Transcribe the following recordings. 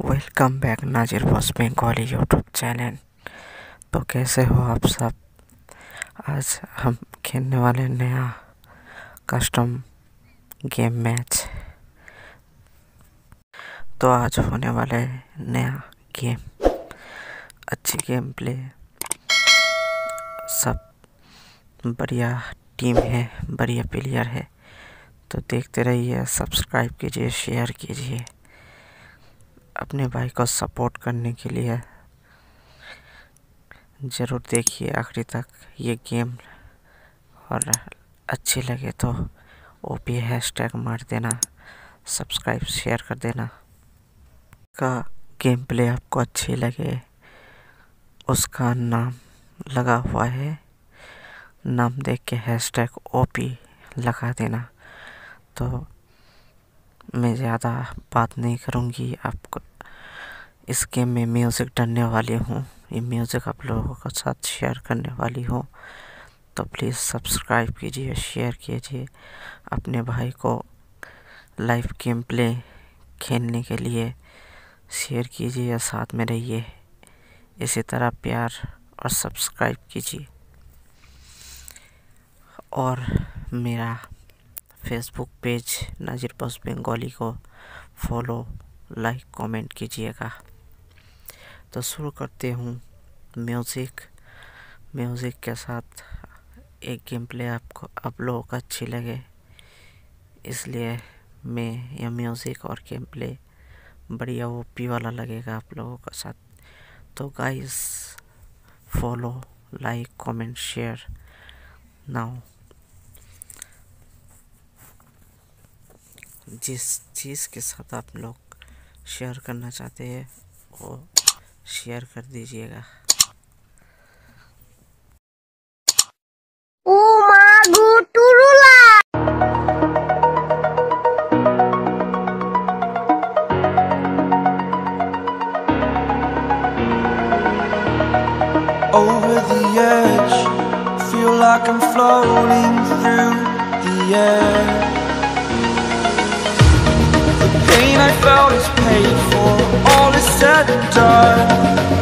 Welcome back Nazir boss Bengali YouTube channel तो कैसे हो आप सब? आज हम खेलने वाले नया कस्टम गेम मैच तो आज होने वाले नया गेम अच्छी गेम प्ले सब बढ़िया टीम है, बढ़िया प्लेयर है। तो देखते रहिए सब्सक्राइब कीजिए शेयर कीजिए। अपने भाई को सपोर्ट करने के लिए। ज़रूर देखिए आखिरी तक ये गेम और अच्छी लगे तो ओ पी हैश टैग मार देना सब्सक्राइब शेयर कर देना। का गेम प्ले आपको अच्छी लगे, उसका नाम लगा हुआ है। नाम देख के हैश टैग ओ पी लगा देना। तो मैं ज़्यादा बात नहीं करूँगी। आपको इस गेम में म्यूज़िक डालने वाली हूँ। ये म्यूज़िक आप लोगों के साथ शेयर करने वाली हूँ। तो प्लीज़ सब्सक्राइब कीजिए शेयर कीजिए अपने भाई को लाइव गेम प्ले खेलने के लिए। शेयर कीजिए या साथ में रहिए। इसी तरह प्यार और सब्सक्राइब कीजिए। और मेरा फेसबुक पेज नाजिर बस बंगाली को फॉलो लाइक कमेंट कीजिएगा। तो शुरू करते हूँ। म्यूज़िक म्यूज़िक के साथ एक गेम प्ले आपको, आप लोगों को अच्छी लगे। इसलिए मैं यह म्यूज़िक और गेम प्ले बढ़िया वो पी वाला लगेगा आप लोगों के साथ। तो guys follow like comment share now जिस चीज़ के साथ आप लोग शेयर करना चाहते हैं वो शेयर कर दीजिएगा Over the edge, feel like I'm floating through the air. Pain I felt is paid for. All is said and done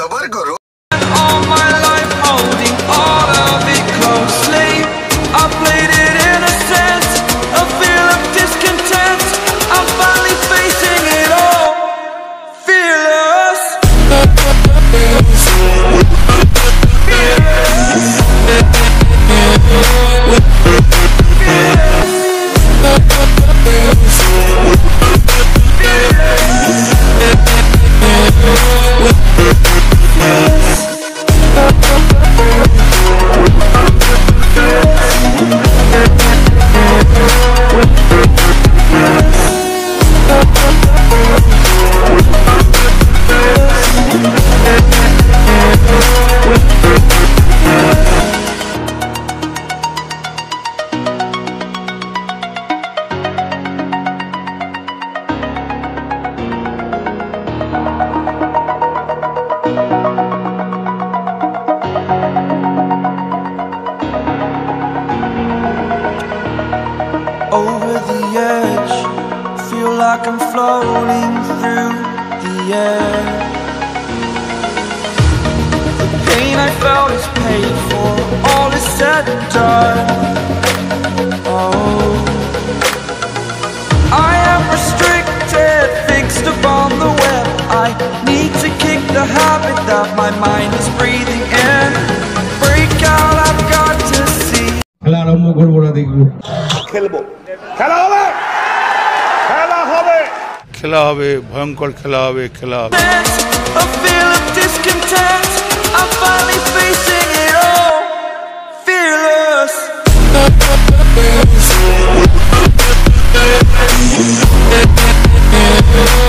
सबर करो। yeah The pain I felt is paid for, all is said and done. Oh. I am restricted, fixed upon the web. I need to kick the habit that my mind is breathing in. Break out, I've got to see. খেলা হবে ভয়ঙ্কর খেলা হবে খেলা হবে A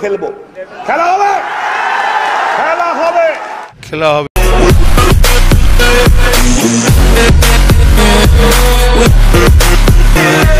খেলব। খেলা হবে! খেলা হবে! খেলা হবে। Burning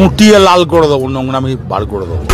কুটিয়ে লাল করে দেবো নোংরা নোংরামি বার করে দেবো।